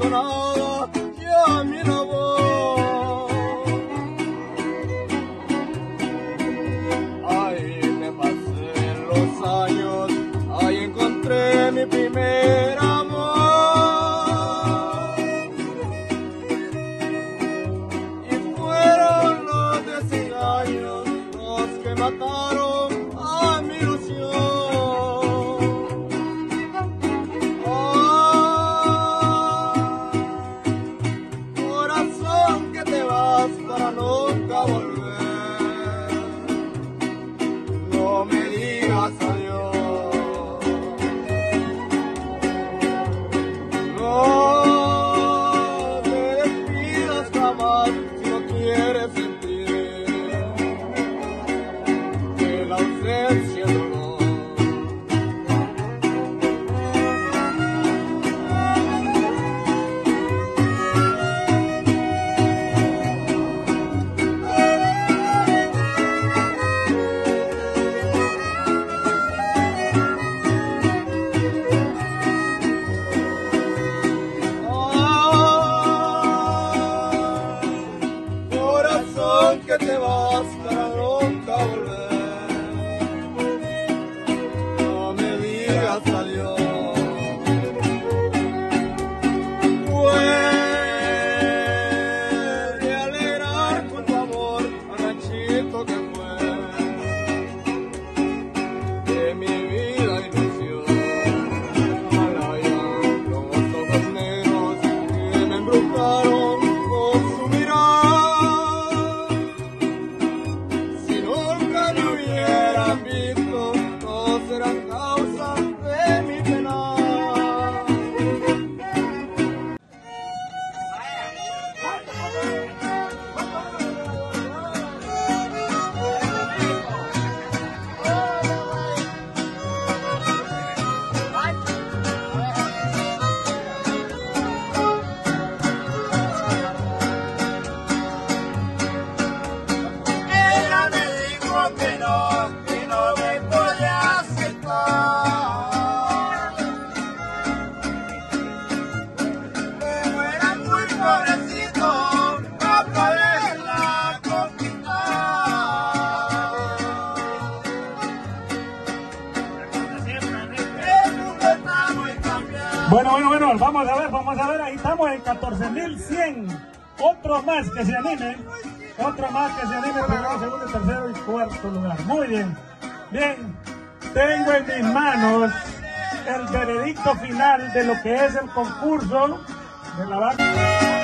abandonada Bueno, bueno, bueno, vamos a ver, vamos a ver, ahí estamos en 14.100. Otro más que se anime, otro más que se anime, primero, segundo, tercero y cuarto lugar. Muy bien, bien, tengo en mis manos el veredicto final de lo que es el concurso de la vaca.